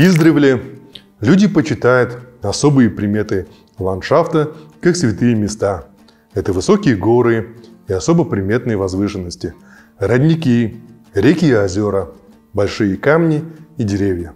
Издревле люди почитают особые приметы ландшафта как святые места. Это высокие горы и особо приметные возвышенности, родники, реки и озера, большие камни и деревья.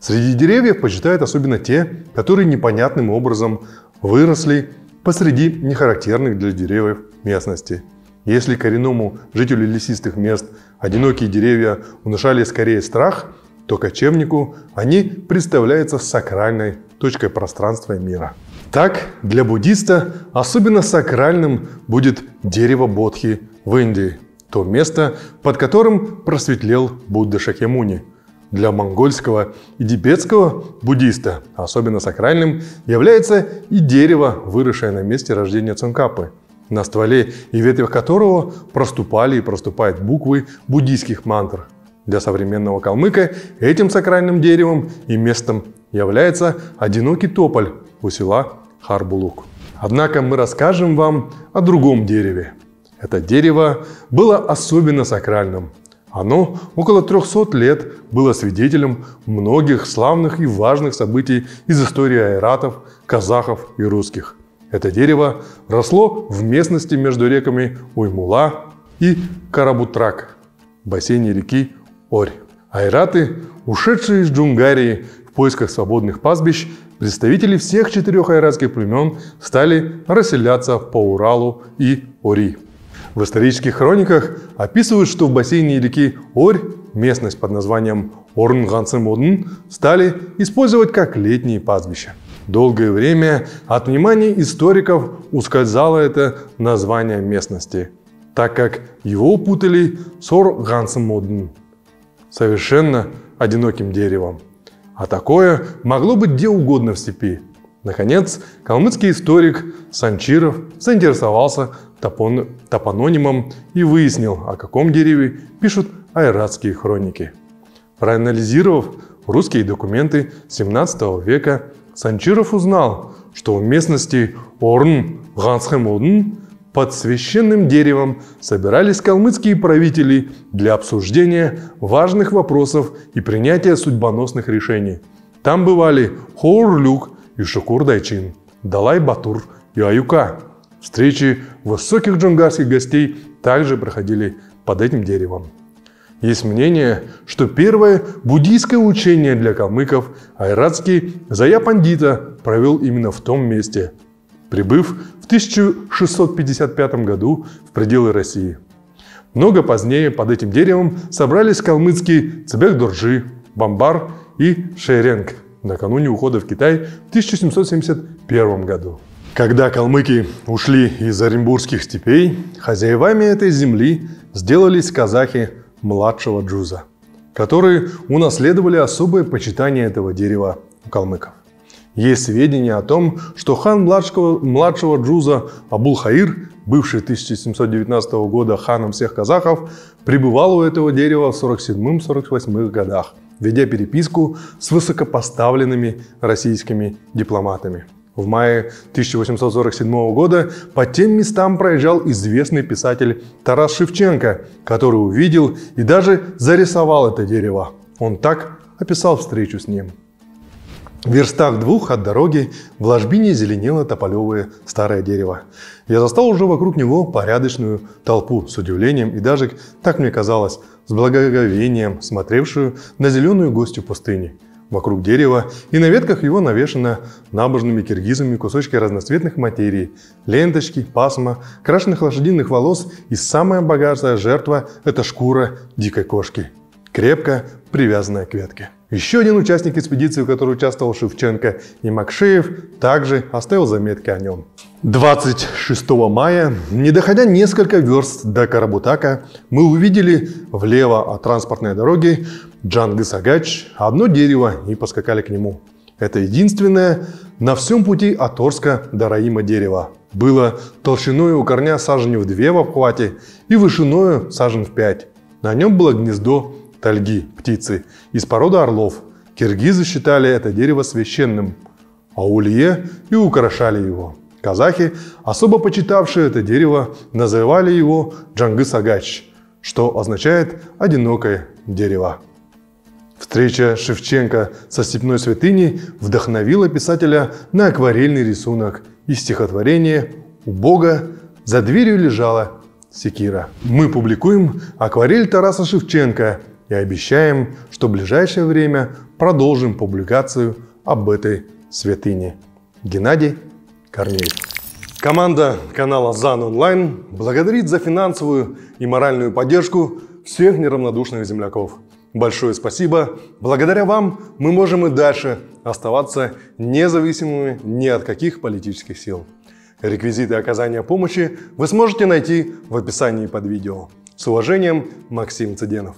Среди деревьев почитают особенно те, которые непонятным образом выросли посреди нехарактерных для деревьев местностей. Если коренному жителю лесистых мест одинокие деревья внушали скорее страх, то кочевнику они представляются сакральной точкой пространства и мира. Так, для буддиста особенно сакральным будет дерево Бодхи в Индии, то место, под которым просветлел Будда Шакьямуни – для монгольского и тибетского буддиста особенно сакральным является и дерево, выросшее на месте рождения Цункапы, на стволе и ветвях которого проступали и проступают буквы буддийских мантр. Для современного калмыка этим сакральным деревом и местом является одинокий тополь у села Харбулук. Однако мы расскажем вам о другом дереве. Это дерево было особенно сакральным – оно около 300 лет было свидетелем многих славных и важных событий из истории айратов, казахов и русских. Это дерево росло в местности между реками Уймула и Карабутрак, в бассейне реки Орь. Айраты, ушедшие из Джунгарии в поисках свободных пастбищ, представители всех четырех айратских племен стали расселяться по Уралу и Ори. В исторических хрониках описывают, что в бассейне реки Орь местность под названием Орнгансемодн стали использовать как летние пастбища. Долгое время от внимания историков ускользало это название местности, так как его путали с Органсемодн, совершенно одиноким деревом. А такое могло быть где угодно в степи. Наконец, калмыцкий историк Санчиров заинтересовался топон, топононимом и выяснил, о каком дереве пишут айратские хроники. Проанализировав русские документы 17 века, Санчиров узнал, что в местности Орн Гансхемодн под священным деревом собирались калмыцкие правители для обсуждения важных вопросов и принятия судьбоносных решений. Там бывали Хоурлюк и Шукур Дайчин, Далай Батур и Аюка – Встречи высоких джунгарских гостей также проходили под этим деревом. Есть мнение, что первое буддийское учение для калмыков айратский Зая Пандита провел именно в том месте, прибыв в 1655 году в пределы России. Много позднее под этим деревом собрались калмыцкие Цебек-Дуржи, Бамбар и Шеренг накануне ухода в Китай в 1771 году. Когда калмыки ушли из Оренбургских степей, хозяевами этой земли сделались казахи младшего джуза, которые унаследовали особое почитание этого дерева у калмыков. Есть сведения о том, что хан младшего, младшего джуза Абул-Хаир, бывший 1719 года ханом всех казахов, пребывал у этого дерева в 47-48 годах, ведя переписку с высокопоставленными российскими дипломатами. В мае 1847 года по тем местам проезжал известный писатель Тарас Шевченко, который увидел и даже зарисовал это дерево. Он так описал встречу с ним. В верстах двух от дороги в ложбине зеленело тополевое старое дерево. Я застал уже вокруг него порядочную толпу с удивлением и даже, так мне казалось, с благоговением смотревшую на зеленую гостью пустыни – вокруг дерева, и на ветках его навешано набожными киргизами кусочки разноцветных материй, ленточки, пасма, крашеных лошадиных волос и самая богатая жертва – это шкура дикой кошки, крепко привязанная к ветке. Еще один участник экспедиции, в которой участвовал Шевченко и Макшеев, также оставил заметки о нем. 26 мая, не доходя несколько верст до Карабутака, мы увидели влево от транспортной дороги Джангыс-Агач одно дерево и поскакали к нему. Это единственное на всем пути от Орска до Раима дерево. Было толщиной у корня сажень в две в обхвате и вышиною сажен в пять. На нем было гнездо тальги, птицы, из породы орлов. Киргизы считали это дерево священным, а улье и украшали его. Казахи, особо почитавшие это дерево, называли его Джангыс-Агач, что означает «одинокое дерево». Встреча Шевченко со степной святыней вдохновила писателя на акварельный рисунок и стихотворение «У Бога за дверью лежала секира». Мы публикуем акварель Тараса Шевченко и обещаем, что в ближайшее время продолжим публикацию об этой святыне. Геннадий Корнеев. Команда канала ЗАН Онлайн благодарит за финансовую и моральную поддержку всех неравнодушных земляков. Большое спасибо. Благодаря вам мы можем и дальше оставаться независимыми ни от каких политических сил. Реквизиты оказания помощи вы сможете найти в описании под видео. С уважением, Максим Цыденов.